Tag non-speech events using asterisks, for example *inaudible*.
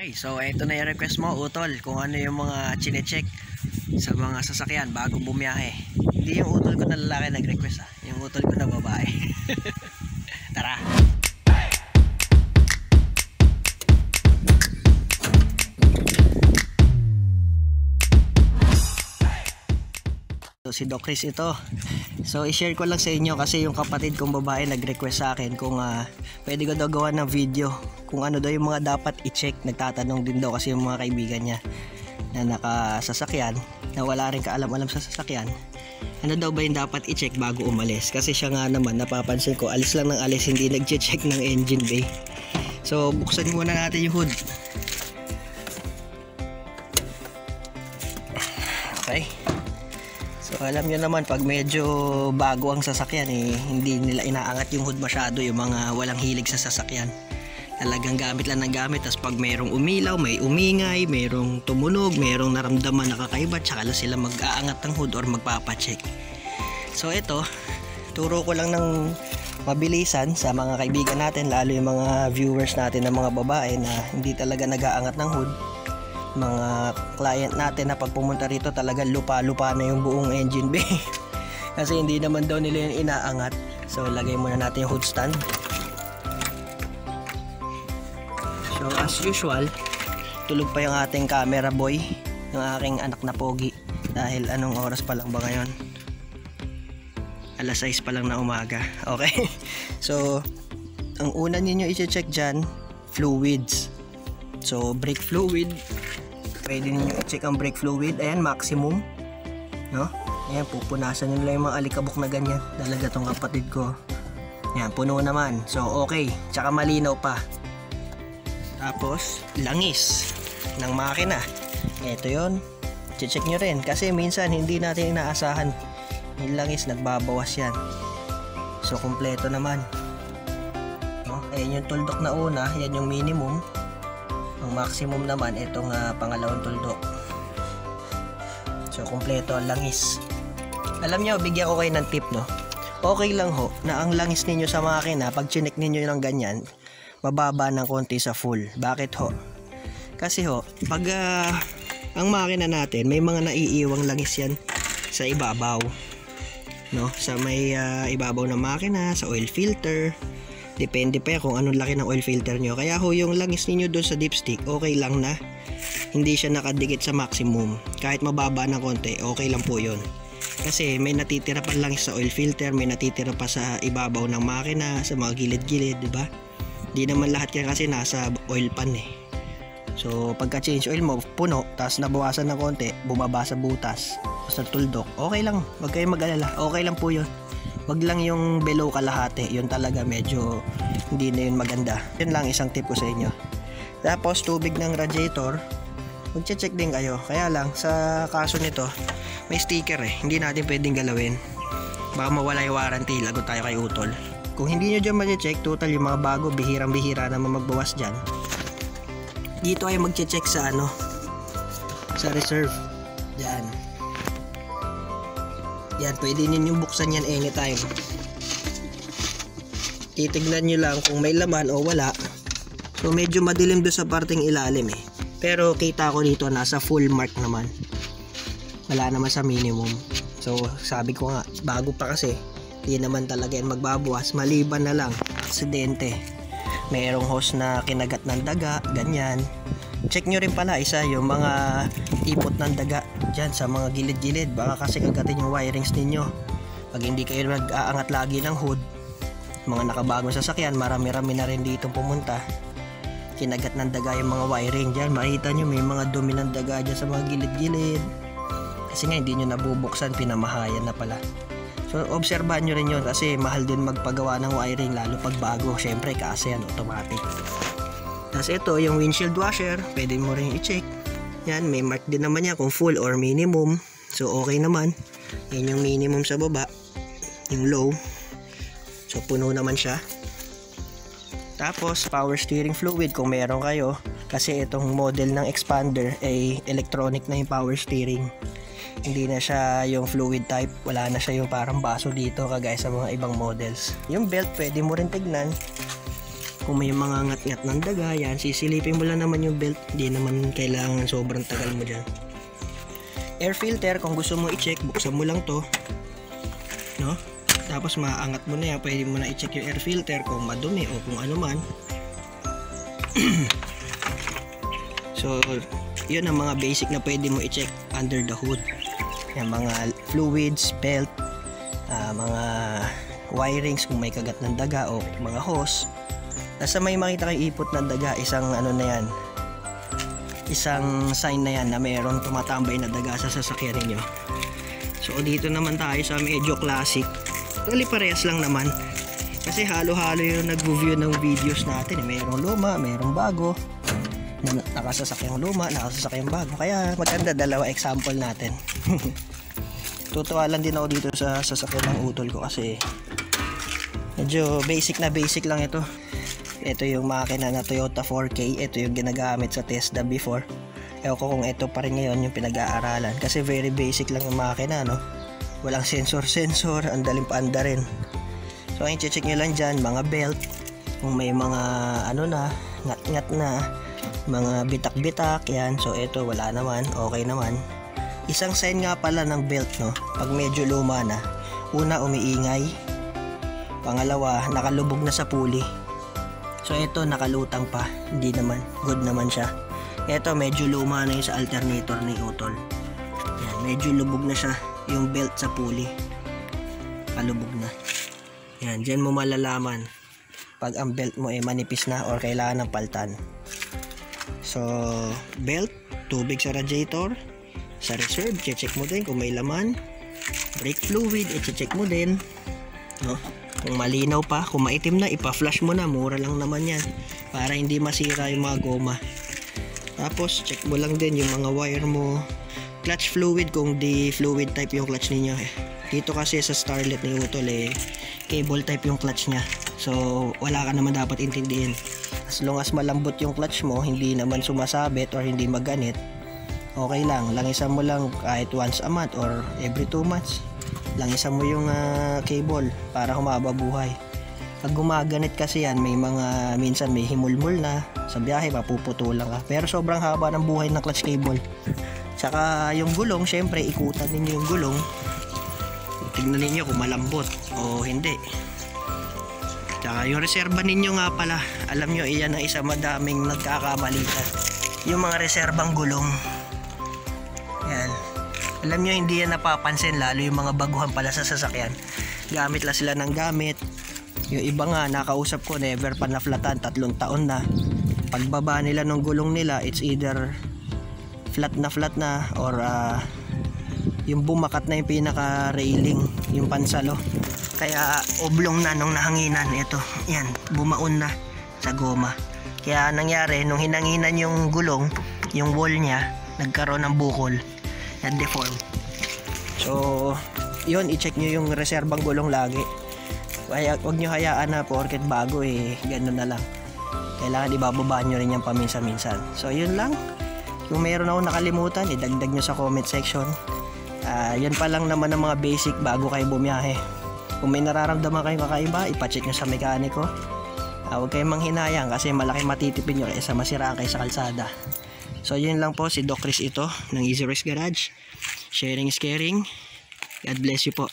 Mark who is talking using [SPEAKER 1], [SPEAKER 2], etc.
[SPEAKER 1] Okay, so ito na yung request mo, Utol, kung ano yung mga chinecheck sa mga sasakyan bago bumiyahe. Hindi yung utol ko na lalaki nag-request ah, yung utol ko na babae. *laughs* Tara! So, si Doc Chris ito. So, i-share ko lang sa inyo kasi yung kapatid kong babae nag-request sa akin kung ah, pwede ko daw gawa ng video kung ano daw yung mga dapat i-check. Nagtatanong din daw kasi yung mga kaibigan niya na nakasasakyan na wala rin kaalam-alam sa sasakyan. Ano daw ba yung dapat i-check bago umalis? Kasi siya nga naman napapansin ko alis lang ng alis hindi nag-check ng engine bay. So, buksan muna natin yung hood. So alam nyo naman pag medyo bago ang sasakyan eh, hindi nila inaangat yung hood masyado yung mga walang hilig sa sasakyan. Talagang gamit lang ng gamit tapos pag mayroong umilaw, may umingay, mayroong tumunog, mayroong naramdaman na kakaiba, tsaka lang sila mag-aangat ng hood or magpapacheck. So ito, turo ko lang ng mabilisan sa mga kaibigan natin, lalo yung mga viewers natin ng mga babae na hindi talaga nag-aangat ng hood mga client natin na pag pumunta rito talaga lupa-lupa na yung buong engine *laughs* bay kasi hindi naman daw nila yung inaangat. So lagay muna natin yung hood stand. So as usual tulog pa yung ating camera boy yung aking anak na pogi. Dahil anong oras pa lang ba ngayon? Alas 6 pa lang na umaga. *laughs* Okay. So ang una ninyo i-check dyan fluids. So brake fluid pwede ninyo i-check ang brake fluid. Ayan maximum. No? Ayan pupunasan lang yung mga alikabok na ganyan. Talaga tong kapatid ko. Ayan puno naman. So okay. Tsaka malinaw pa. Tapos langis ng makina. Ito yon check nyo rin. Kasi minsan hindi natin inaasahan. Yung langis nagbabawas yan. So kumpleto naman. No? ayan yung tuldok na una. Yan yung minimum ang maximum naman itong uh, pangalawang tuldok. So kumpleto ang langis. Alam nyo bigyan ko kayo ng tip no? Okay lang ho na ang langis ninyo sa makina pag chinek ninyo ng ganyan mababa ng konti sa full. Bakit ho? Kasi ho pag uh, ang makina natin may mga naiiwang langis yan sa ibabaw no? Sa may uh, ibabaw ng makina sa oil filter depende pa yan kung anong laki ng oil filter nyo. Kaya ho yung langis ninyo doon sa dipstick okay lang na. Hindi siya nakadikit sa maximum. Kahit mababa ng konti okay lang po yun. Kasi may natitira pa langis sa oil filter may natitira pa sa ibabaw ng makina sa mga gilid-gilid di ba? Di naman lahat yan kasi nasa oil pan eh. So pagka change oil mo puno tapos nabawasan ng konti bumaba sa butas sa tuldok okay lang. Wag kayo mag-alala okay lang po yun wag lang yung below kalahati yun talaga medyo hindi na yun maganda. Yun lang isang tip ko sa inyo. Tapos tubig ng radiator magche-check din kayo. Kaya lang sa kaso nito may sticker eh. Hindi natin pwedeng galawin. Baka mawala yung warranty lagot tayo kay utol. Kung hindi nyo dyan ma-check total yung mga bago bihirang bihira naman magbawas dyan. Dito ay magche-check sa ano sa reserve. Dyan yan pwede ninyong buksan yan anytime. Titignan nyo lang kung may laman o wala. So medyo madilim doon sa parting ilalim eh. Pero kita ko dito nasa full mark naman. Wala naman sa minimum. So sabi ko nga bago pa kasi. Hindi naman talaga yan magbabawas maliban na lang aksidente. Mayroong hose na kinagat ng daga ganyan check nyo rin pala isa yung mga ipot ng daga dyan sa mga gilid-gilid. Baka kasi kagatin yung wirings ninyo. Pag hindi kayo nag-aangat lagi ng hood mga nakabagong sasakyan marami-rami na rin dito pumunta. Kinagat ng daga yung mga wiring dyan. Makita nyo may mga dumi ng daga dyan sa mga gilid-gilid. Kasi nga hindi nyo nabubuksan pinamahayan na pala. So obserbahan nyo rin yun kasi mahal din magpagawa ng wiring lalo pag bago. Syempre kasi yan automatic tapos ito yung windshield washer pwede mo rin i-check. Yan may mark din naman yan kung full or minimum. So okay naman. Yan yung minimum sa baba. Yung low. So puno naman siya. Tapos power steering fluid kung meron kayo. Kasi itong model ng expander ay electronic na yung power steering. Hindi na siya yung fluid type. Wala na siya yung parang baso dito kagaya sa mga ibang models. Yung belt pwede mo rin tignan Kung may mga ngat-ngat ng daga, yan, sisilipin mo lang naman yung belt. Hindi naman kailangan sobrang tagal mo dyan. Air filter, kung gusto mo i-check, buksan mo lang to. No? Tapos maangat mo na yan, pwede mo na i-check yung air filter kung madumi o kung ano man. *clears throat* so, yun ang mga basic na pwede mo i-check under the hood. Yan, mga fluids, belt, ah, mga wirings kung may kagat ng daga o mga hose. Nasa may makita kayong ipot ng daga, isang ano na yan, isang sign na yan na mayroon tumatambay na daga sa sasakyan ninyo. So dito naman tayo sa medyo classic. Actually parehas lang naman. Kasi halo-halo yung nag-review ng videos natin. Mayroong luma, mayroong bago. Na nakasasakyang luma, nakasasakyang bago. Kaya maganda dalawa example natin. *laughs* Tutuwa lang din ako dito sa sasakyan ng utol ko kasi medyo basic na basic lang ito. Ito yung makina na Toyota 4K. Ito yung ginagamit sa Tesla before. Ewan ko kung ito pa rin ngayon yung pinag-aaralan. Kasi very basic lang yung makina, no? Walang sensor-sensor. Ang daling paanda rin. So, ang check nyo lang dyan, mga belt. Kung may mga, ano na, ngat-ngat na. Mga bitak-bitak, yan. So, ito, wala naman. Okay naman. Isang sign nga pala ng belt, no? Pag medyo luma na. Una, umiingay. Pangalawa, nakalubog na sa pulley. So ito nakalutang pa, hindi naman, good naman siya. Ito medyo luma na yung sa alternator ni Utol. Yan, medyo lubog na siya yung belt sa pulley. Palubog na. Yan, dyan mo malalaman pag ang belt mo ay manipis na or kailangan ng paltan. So, belt, tubig sa radiator, sa reserve, check mo din kung may laman. Brake fluid, i-check mo din. No? Kung malinaw pa, kung maitim na, ipa-flash mo na. Mura lang naman yan. Para hindi masira yung mga goma. Tapos, check mo lang din yung mga wire mo. Clutch fluid, kung di fluid type yung clutch ninyo. Eh. Dito kasi sa Starlet ni Utol, eh, cable type yung clutch niya. So, wala ka naman dapat intindihin. As long as malambot yung clutch mo, hindi naman sumasabit or hindi maganit, okay lang. Langisan mo lang kahit once a month or every 2 months langisan mo yung uh, cable para humaba buhay. Pag gumaganit kasi yan may mga minsan may himulmul na sa biyahe mapuputulan ka. Pero sobrang haba ng buhay ng clutch cable. *laughs* Tsaka yung gulong syempre ikutan ninyo yung gulong. Tignan ninyo kung malambot o hindi. Tsaka yung reserba ninyo nga pala alam nyo iyan ang isa madaming nagkakamalitan yung mga reserbang gulong alam nyo hindi yan napapansin lalo yung mga baguhan pala sa sasakyan. Gamit lang sila ng gamit. Yung iba nga nakausap ko never pa naflatan tatlong taon na. Pagbaba nila ng gulong nila it's either flat na flat na or uh, yung bumakat na yung pinaka railing yung pansalo. Kaya oblong na nung nahanginan. Ito yan bumaon na sa goma. Kaya nangyari nung hinanginan yung gulong yung wall niya nagkaroon ng bukol na-deform. So, yun, i-check nyo yung reserbang gulong lagi. Kaya, huwag nyo hayaan na porket bago eh, ganun na lang. Kailangan ibababa nyo rin yan paminsan-minsan. So, yun lang. Kung mayroon ako nakalimutan, idagdag nyo sa comment section. Uh, yan pa lang naman ang mga basic bago kayo bumiyahe. Kung may nararamdaman kayong kakaiba, ipacheck nyo sa mekaniko. Uh, huwag kayong manghinayang kasi malaki matitipid nyo kaysa masiraan kayo sa kalsada. So yun lang po si Doc Chris ito ng Easy Race Garage. Sharing is caring. God bless you po.